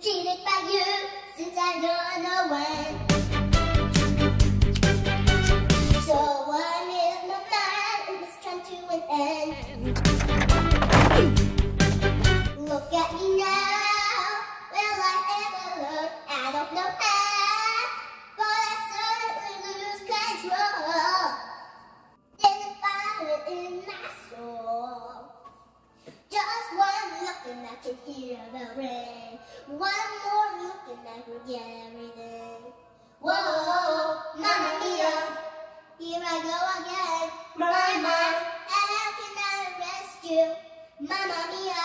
cheated by you since I don't know when. So one in my mind and it's come to an end. Look at me now. Will I ever learn? I don't know how, but I lose control. Fire in my soul. And I can hear the rain. One more look and I forget everything. Whoa, Mamma Mia, here I go again. My, my, how can I rescue? Mamma Mia,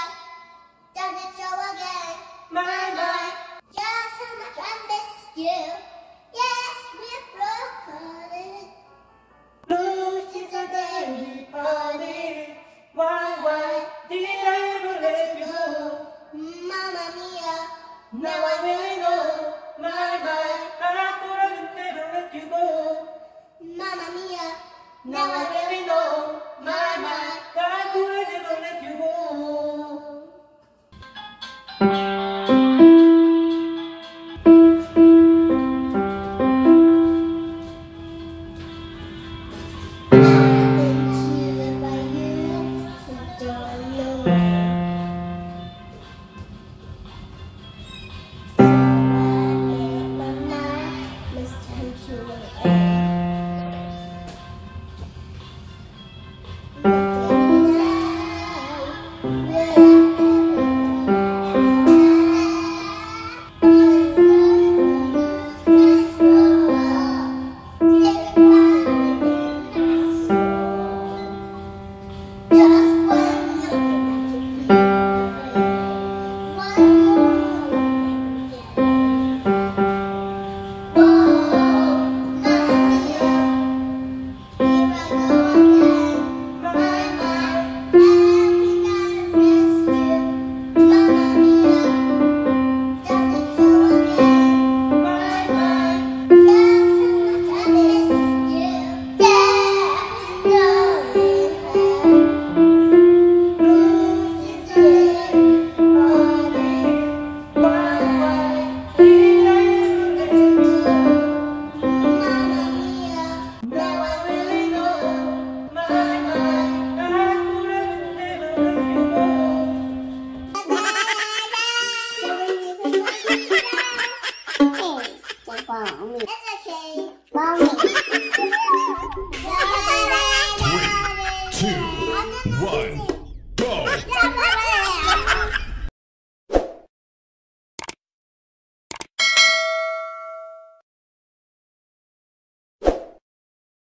does it show again? My, just how much I missed you. I One, go!